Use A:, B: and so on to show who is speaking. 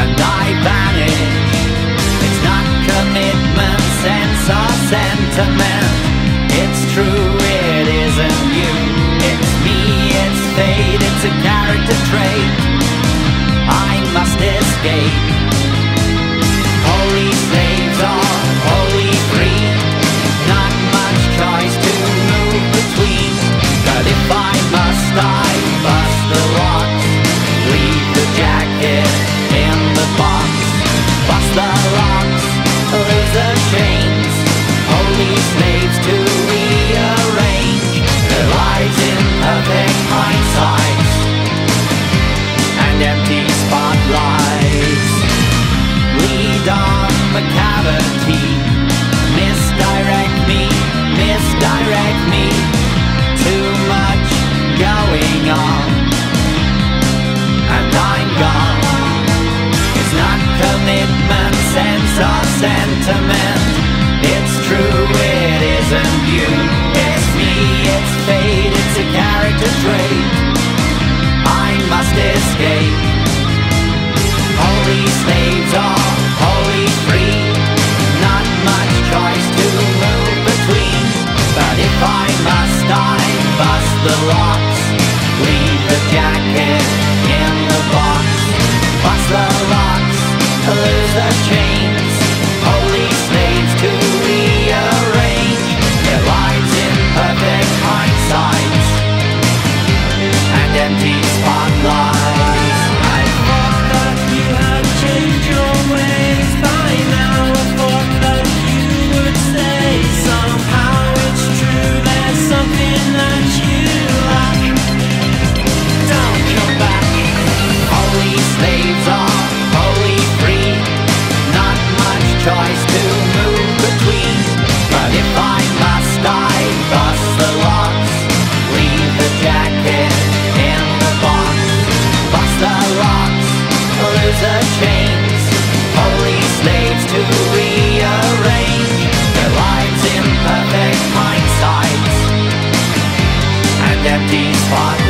A: And I vanish. It's not commitment, sense sentiment. It's true, it isn't you. It's me, it's fate, it's a character trait. I must escape. Jacket in the box. Bust the locks, lose the chains. Holy slaves to rearrange their lives in perfect hindsight and empty spotlights. Lead on the cavity. Commitment, sense or sentiment. It's true, it isn't you. It's me, it's fate, it's a character trait. I must escape. Holy slaves are wholly free. Not much choice to move between. But if I must, I bust the locks. To rearrange their lives in perfect hindsight and empty spotlights.